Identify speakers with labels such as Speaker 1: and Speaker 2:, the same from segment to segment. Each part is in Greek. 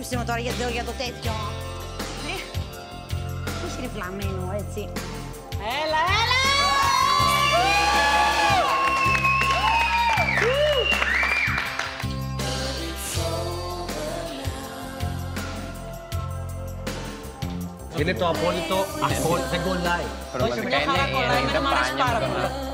Speaker 1: χόρεψε με τώρα για το, για το τέτοιο. Ε, όχι ρε βλαμμένο, έτσι. Έλα, έλα!
Speaker 2: Είναι το απόλυτο απόλυτο. Δεν κολλάει.
Speaker 3: Όχι, μια χαρά κολλάει. Εμένα μου αρέσει πάρα πολύ.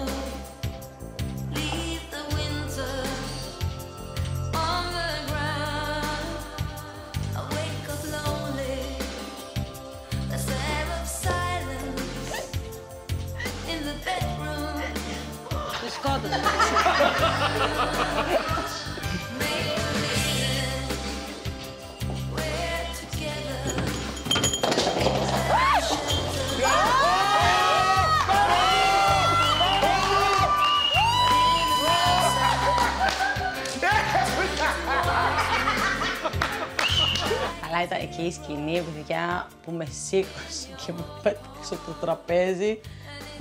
Speaker 3: Αλλά ήταν εκεί η σκηνή, παιδιά, που με σήκωσε και με πέταξε από το τραπέζι.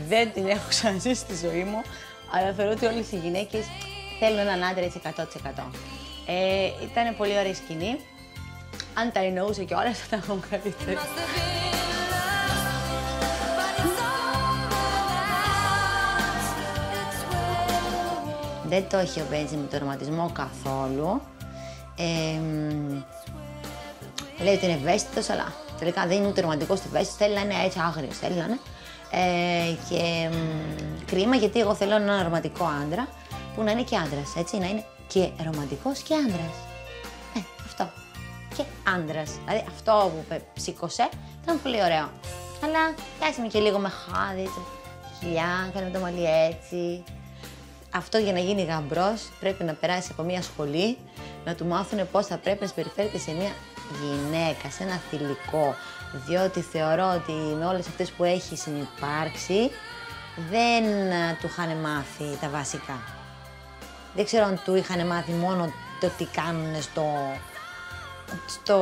Speaker 3: Δεν την έχω ξαναζήσει στη ζωή μου, αλλά θεωρώ ότι όλες οι γυναίκες θέλουν έναν άντρα έτσι 100%. Ε, ήταν πολύ ωραία η σκηνή. Αν τα εννοούσε κιόλας, θα ήταν ακόμα καλύτερη.
Speaker 4: Must have been love, but it's over now. It's where
Speaker 1: Δεν το έχει ο Μπέντζι με το ρομαντισμό καθόλου. Ε, μ, λέει ότι είναι ευαίσθητος, αλλά τελικά δεν είναι ούτε ρομαντικός ούτε ευαίσθητος. Θέλει να είναι έτσι άγριος. Θέλει να είναι. Ε, και μ, κρίμα γιατί εγώ θέλω έναν ρομαντικό άντρα που να είναι και άντρας. Έτσι, να είναι και ρομαντικό και άντρας. Ε, αυτό. Και άντρας. Δηλαδή αυτό που πε- σήκωσε ήταν πολύ ωραίο. Αλλά πιάσαμε και λίγο με χάδι, έτσι, χιλιά, κάναμε το μαλλί έτσι. Αυτό για να γίνει γαμπρός πρέπει να περάσει από μια σχολή, να του μάθουν πώς θα πρέπει να συμπεριφέρεται σε μια γυναίκα, σε ένα θηλυκό. Διότι θεωρώ ότι με όλες αυτές που έχει συνυπάρξει δεν α, του είχαν μάθει τα βασικά. Δεν ξέρω αν του είχαν μάθει μόνο το τι κάνουν στο, στο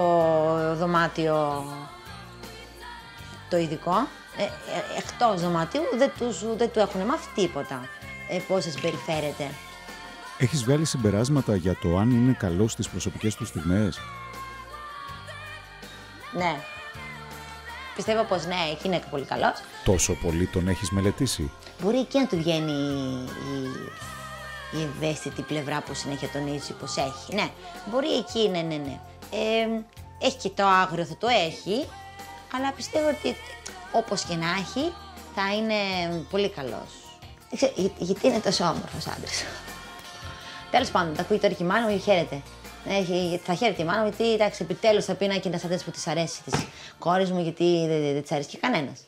Speaker 1: δωμάτιο το ειδικό. Ε, ε, εκτός δωματίου δεν, τους, δεν του έχουν μάθει τίποτα ε, πώς θα συμπεριφέρεται.
Speaker 5: Έχεις βγάλει συμπεράσματα για το αν είναι καλό στις προσωπικές του στιγμές;
Speaker 1: Ναι. Πιστεύω πως ναι, εκεί είναι πολύ καλός.
Speaker 5: Τόσο πολύ τον έχεις μελετήσει;
Speaker 1: Μπορεί εκεί να του βγαίνει η, η ευαίσθητη πλευρά που συνέχεια τονίζει πως έχει. Ναι, μπορεί εκεί, ναι, ναι, ναι. Ε, έχει και το άγριο, θα το έχει, αλλά πιστεύω ότι όπως και να έχει, θα είναι πολύ καλός. Δεν ξέρω, για- γιατί είναι τόσο όμορφος άντρας. Τέλος πάντων, τα ακούει τώρα και η μάνα μου, χαίρεται. Έχει, θα χαίρεται η μάνα μου, γιατί εντάξει, επιτέλους θα πει να και ένας άντρας που της αρέσει της κόρης μου, γιατί δεν, δεν, δεν της αρέσει και κανένας.